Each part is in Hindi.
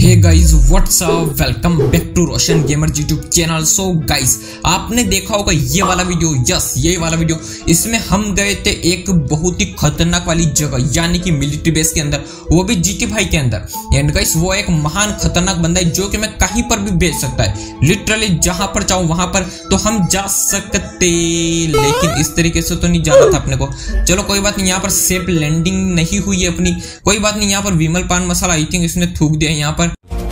Hey guys what's up welcome back to Roshan gamer YouTube channel so guys आपने देखा होगा ये वाला वीडियो यस ये वाला वीडियो इसमें हम गए थे एक बहुत ही खतरनाक वाली जगह, यानी कि मिलिट्री बेस के अंदर, वो भी जीटी भाई के अंदर. एंड गाइस वो एक महान खतरनाक बंदा है जो कि मैं कहीं पर भी भेज सकता है. लिटरली जहाँ पर चाहूँ, वहाँ पर तो हम जा सकते, लेकिन इस तरीके से तो नहीं जाना था अपने को. चलो कोई बात नहीं, यहाँ पर सेफ़ लैंडिंग नहीं हुई है अपनी. कोई बात नहीं, यहाँ पर विमल पान मसाला आई थिंक इसने थूक दिया यहाँ पर.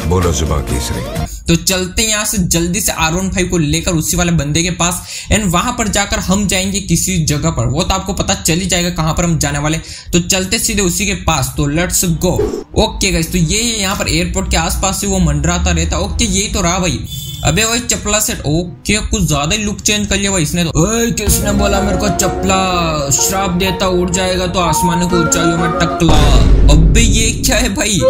बोलो जुबा केसरी। तो चलते हैं यहाँ से जल्दी से आरोन भाई को लेकर उसी वाले बंदे के पास। एंड वहाँ पर जाकर हम जाएँगे किसी जगह पर। वो तो आपको पता चल ही जाएगा कहाँ पर हम जाने वाले। तो चलते सीधे उसी के पास। तो लेट्स गो ओके गाइस तो ये यहाँ पर एयरपोर्ट के आसपास से वो मंडराता रहता। ओके यही तो रहा भाई। अबे भाई चपला सेट ओके कुछ ज़्यादा ही लुक चेंज कर लिया भाई इसने तो। ओए किसने बोला मेरे को चपला? श्राप देता उड़ जाएगा तो आसमान को ऊंचाइयों में टकला। अबे ये क्या है भाई?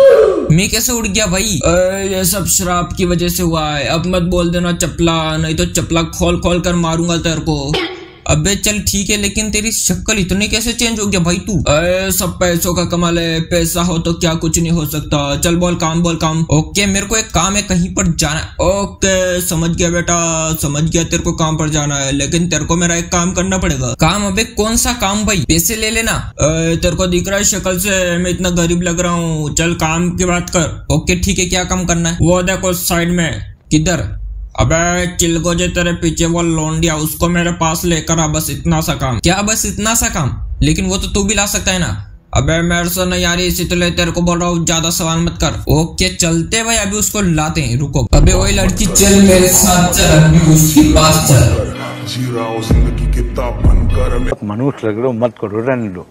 मैं कैसे उड़ गया भाई? ए, ये सब श्राप की वजह से हुआ है। अब मत बोल देना चपला नहीं तो चपला खोल खोल कर मारूँगा तेरे को। अबे चल ठीक है लेकिन तेरी शक्ल इतनी कैसे चेंज हो गया भाई तू? ए, सब पैसों का कमाल है पैसा हो तो क्या कुछ नहीं हो सकता। चल बोल काम बोल काम। ओके मेरे को एक काम है कहीं पर जाना ओके समझ गया बेटा समझ गया तेरे को काम पर जाना है लेकिन तेरे को मेरा एक काम करना पड़ेगा। काम अबे कौन सा काम भाई? पैसे ले लेना। तेरे को दिख रहा है शक्ल से मैं इतना गरीब लग रहा हूँ। चल काम की बात कर। ओके ठीक है क्या काम करना है? वो देखो साइड में किधर? अबे चिलको जो तेरे पीछे वो लोंडिया उसको मेरे पास लेकर आ बस इतना सा काम। क्या बस इतना सा काम? लेकिन वो तो तू भी ला सकता है ना? अबे मेरे से नहीं यार इसी तो तेरे को बोल रहा हूँ ज़्यादा सवाल मत कर। ओके चलते भाई अभी उसको लाते हैं रुको। अबे वही लड़की चल मेरे साथ चल अभी उसके पास चल। जी रहा हूँ ज़िंदगी किताब बनकर मनुष्य लग रहे हो मत करो रहने दो।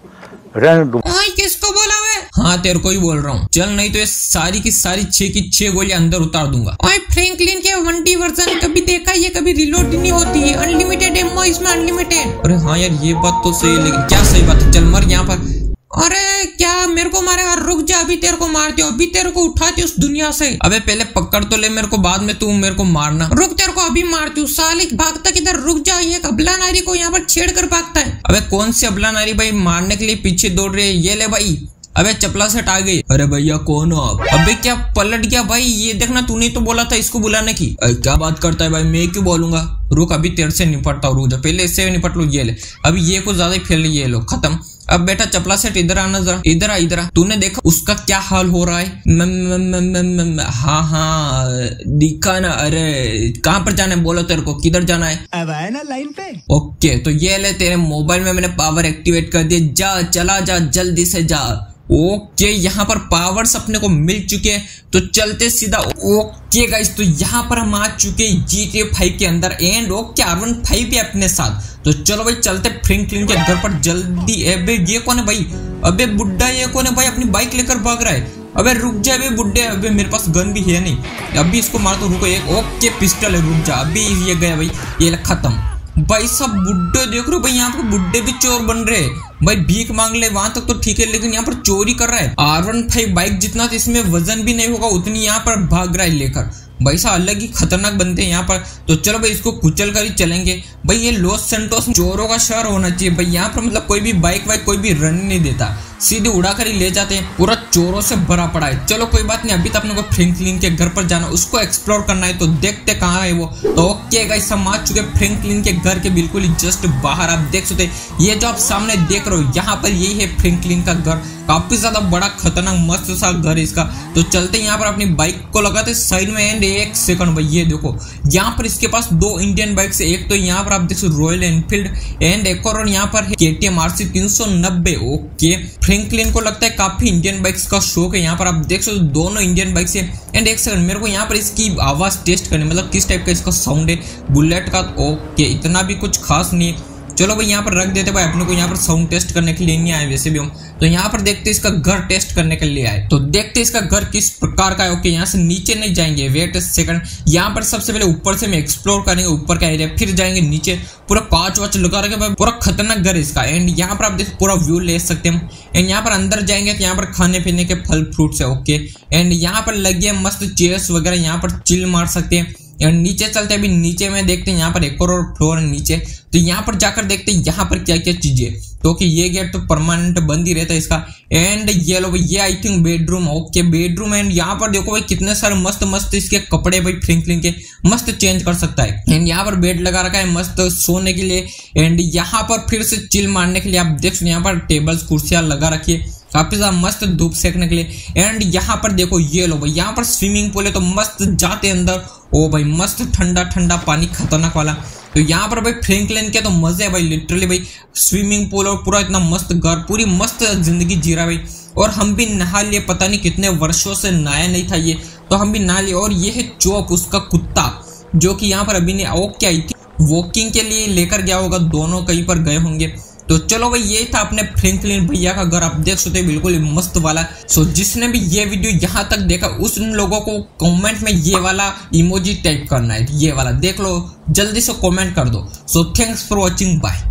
रहने दो ओए किसको बोला हुआ हाँ तेरे को ही बोल रहा हूँ। चल, नहीं तो ये सारी की सारी छह की छह गोलियाँ अंदर उतार दूँगा। फ्रैंकलिन के वन डी वर्जन कभी देखा? ये कभी रिलोड नहीं होती। है अनलिमिटेड एमओ इसमें अनलिमिटेड अरे हाँ यार, ये बात तो सही है, लेकिन क्या सही बात है? चल, मर यहाँ पर। अरे, क्या मेरे को मारेगा? रुक जा, अभी तेरे को मारती हो। अभी तेरे को उठाती उस दुनिया से। अबे, पहले पकड़ तो ले मेरे को, बाद में तू मेरे को मारना। रुक, तेरे को अभी मारती हूँ। साले, भागता किधर? रुक जा, ये अबला नारी को यहाँ पर छेड़ कर भागता है। अबे, कौन सी अबला नारी भाई मारने के लिए पीछे दौड़ रही है? ये ले भाई। अबे चपला सेट आ गई। अरे भैया कौन हो आप? अबे क्या पलट गया भाई? ये देखना तूने तो बोला था इसको बुलाने की। अरे क्या बात करता है भाई? मैं क्यों बोलूँगा? रुक अभी तेरे से निपटता हूँ रुक जा। पहले इससे निपट लो ये ले। अभी ये कुछ ज़्यादा ही फैल ये लो। खत्म। अब बेटा चपला सेट इधर आना जरा। इधर आ इधर आ। तूने देखा उसका क्या हाल हो रहा है? म, म, म, हाँ हाँ। दिखा ना। अरे कहाँ पर जाना है? बोलो तेरे को। किधर जाना है? अब आए ना लाइन पे? ओके तो ये ले। तेरे मोबाइल में मैंने पावर एक्टिवेट कर दिया। जा चला जा जल्दी से जा। ओके, यहाँ पर पावर्स अपने को मिल चुके हैं। तो चलते सीधा, ओके गाइस तो यहाँ पर हम आ चुके जी टी फाइव के अंदर। And okay R one five भी अपने साथ। तो चलो भाई, चलते फ्रिंकलिन के घर पर जल्दी। अबे, ये कौन है भाई? अबे, बुड्ढा, ये कौन है भाई? अपनी बाइक लेकर भाग रहा है। अबे, रुक जा, अबे, बुड्ढे। अबे, मेरे पास गन भी है नहीं। अभी इसको मार तो रुको, एक, ओके पिस्टल है, रुक जा। अभी ये गया भाई, ये खत्म। भाई, सब बुड्ढे देख रहे हो भाई, यहाँ पर बुड्ढे भी चोर बन रहे भाई भीख मांग ले वहाँ तक तो ठीक है, लेकिन यहाँ पर चोरी कर रहा है। आर वन फाइव बाइक जितना तो इसमें वज़न भी नहीं होगा, उतनी यहाँ पर भाग रहा है लेकर। भाई सा अलग ही खतरनाक बनते हैं यहाँ पर। तो चलो भाई, इसको कुचल कर ही चलेंगे। भाई, ये लॉस सेंटोस चोरों का शहर होना चाहिए। भाई, यहाँ पर मतलब कोई भी बाइक वाइक कोई भी रन नहीं देता। सीधे उड़ा कर ही ले जाते हैं। पूरा चोरों से भरा पड़ा है। चलो, कोई बात नहीं, अभी तो अपने को फ्रेंकलिन के घर पर जाना उसको एक्सप्लोर करना है तो देखते कहाँ है वो। तो ओके गाइस हम आ चुके फ्रिंकलिन के घर के बिल्कुल ही जस्ट बाहर। आप देख सकते ये जो आप सामने देख रहे हो, यहाँ पर यही है फ्रेंकलिन का घर। काफ़ी ज़्यादा बड़ा, खतरनाक, मस्त सा घर इसका। तो चलते यहाँ पर अपनी बाइक को लगाते साइड में एंड एक सेकंड भाई, ये देखो। यहाँ पर इसके पास दो इंडियन बाइक से एक तो यहाँ पर आप देख सकते रॉयल एनफील्ड एंड एक और यहाँ पर के टी एम आरसी तीन सौ नब्बे ओके फ्रैंकलिन को लगता है काफ़ी इंडियन बाइक्स का शौक है। यहाँ पर आप देख सकते हो, दोनों इंडियन बाइक्स है। एंड एक सेकंड मेरे को यहाँ पर इसकी आवाज़ टेस्ट करनी मतलब किस टाइप का इसका साउंड है? बुलेट का ओके इतना भी कुछ खास नहीं है। चलो भाई यहाँ पर रख देते भाई, अपने को यहाँ पर साउंड टेस्ट करने के लिए नहीं आए वैसे भी हम। तो यहाँ पर देखते इसका घर टेस्ट करने के लिए आए। तो देखते इसका घर किस प्रकार का है। ओके यहाँ से नीचे नहीं जाएँगे। वेट सेकंड यहाँ पर सबसे पहले ऊपर से हम एक्सप्लोर करेंगे। ऊपर का एरिया फिर जाएँगे नीचे। पूरा कांच वाच लगा रखे भाई। पूरा खतरनाक घर इसका। एंड यहाँ पर आप देख, पूरा व्यू ले सकते हैं। एंड यहाँ पर अंदर जाएँगे तो यहाँ पर खाने पीने के फल फ्रूट्स है। ओके एंड यहाँ पर लगे मस्त चेयर्स वगैरह। यहाँ पर चिल मार सकते हैं। नीचे चलते अभी नीचे में देखते हैं, यहाँ पर एक और फ्लोर नीचे। तो यहाँ पर जाकर देखते हैं, यहाँ पर क्या क्या चीज़ें। तो ये गेट तो परमानेंट बंद ही रहता है इसका। एंड ये लो भाई, ये I think bedroom okay bedroom and यहाँ पर देखो भाई, कितने सारे मस्त मस्त इसके कपड़े भाई फ्रिंकलिंग के, मस्त चेंज कर सकता है। एंड यहाँ पर बेड लगा रखा है मस्त सोने के लिए। एंड यहाँ पर फिर से चिल मारने के लिए आप देख सकते यहाँ पर टेबल्स कुर्सियाँ लगा रखी है। काफ़ी ज़्यादा मस्त धूप सेकने के लिए। एंड यहाँ पर देखो, ये लो भाई, यहाँ पर स्विमिंग पूल है तो मस्त जाते अंदर। ओ भाई, मस्त ठंडा ठंडा पानी, खतरनाक वाला। तो यहाँ पर भाई फ्रेंकलिन के तो मज़े है भाई लिटरली भाई स्विमिंग पूल और पूरा इतना मस्त घर, पूरी मस्त ज़िंदगी जी रहा भाई। और हम भी नहा लिए, पता नहीं कितने वर्षों से नहाया नहीं था ये तो हम भी नहा लिए। और ये है चौप, उसका कुत्ता, जो कि यहाँ पर अभी ने ओके आई थी। वॉकिंग के लिए लेकर गया होगा, दोनों कहीं पर गए होंगे। तो चलो भाई, ये था अपने फ्रेंकलिन भैया का घर। आप देख सकते बिल्कुल मस्त वाला। सो जिसने भी ये वीडियो यहाँ तक देखा, उस लोगों को कमेंट में ये वाला इमोजी टाइप करना है। ये वाला देख लो, जल्दी से कमेंट कर दो। So thanks for watching bye